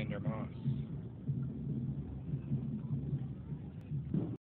Alexander Moss.